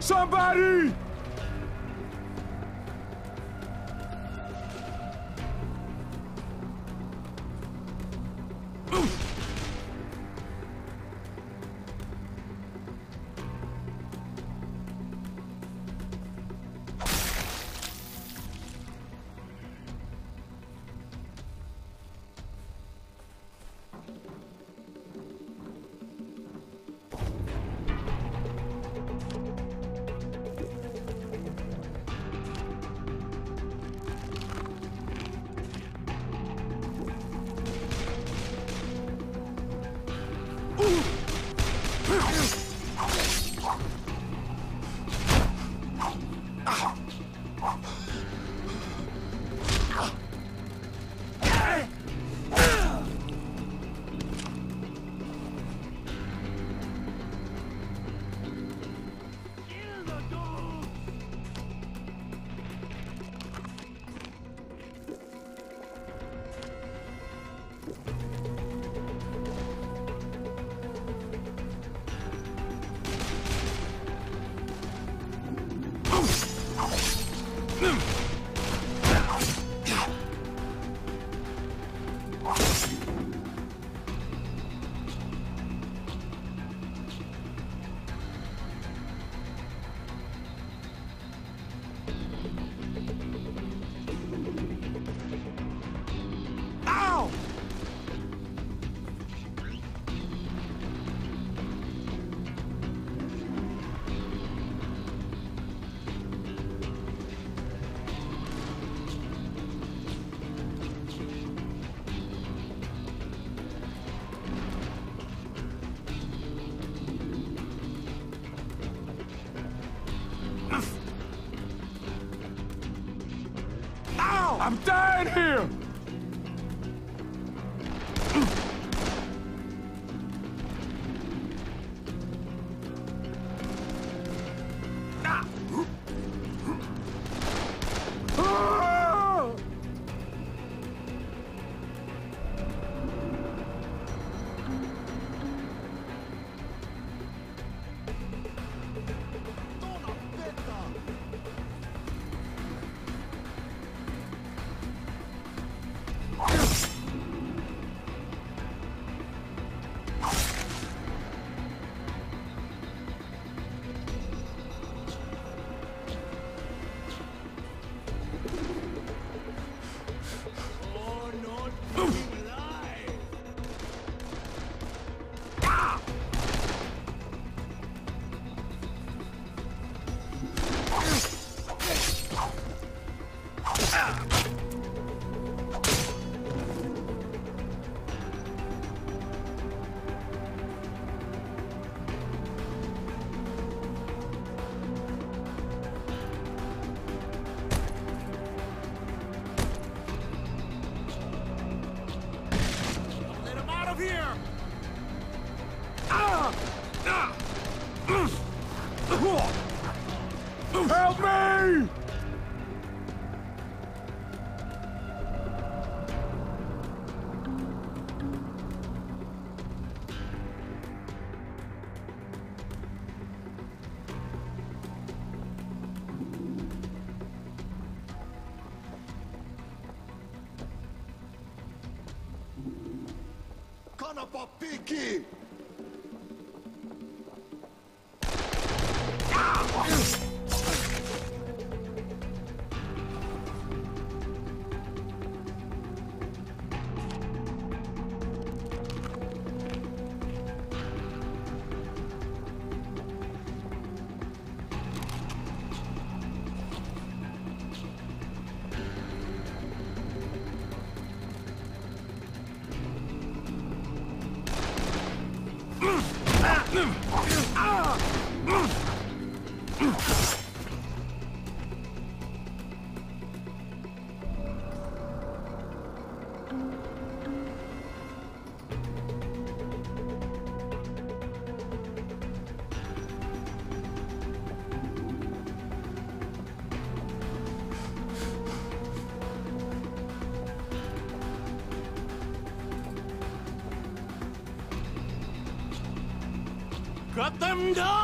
Somebody! Ow! I'm dying here! Help me! Kanapapiki! Ah! Cut them down!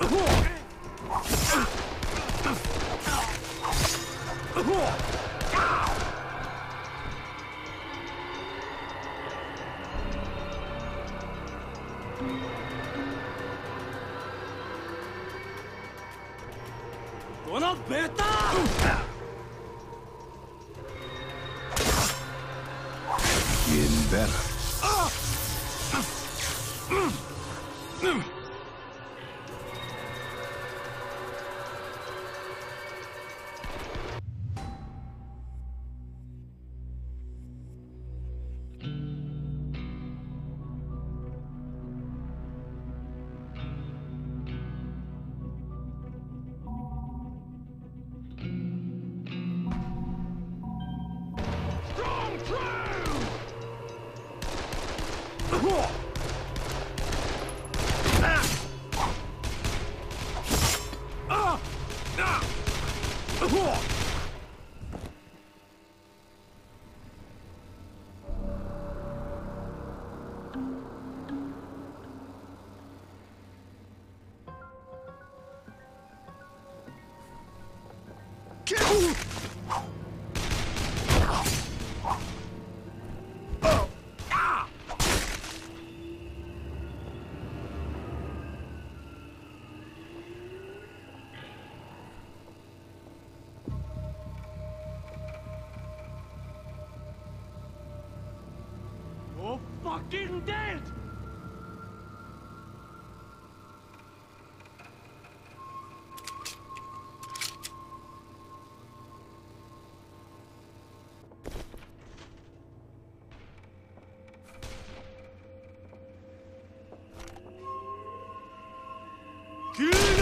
このベター Better. Oh, fucking dead! You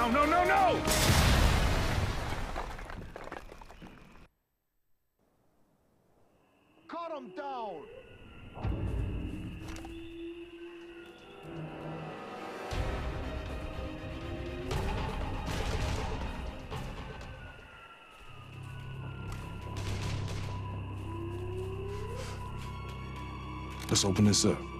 No, no, no, no! Cut him down! Let's open this up.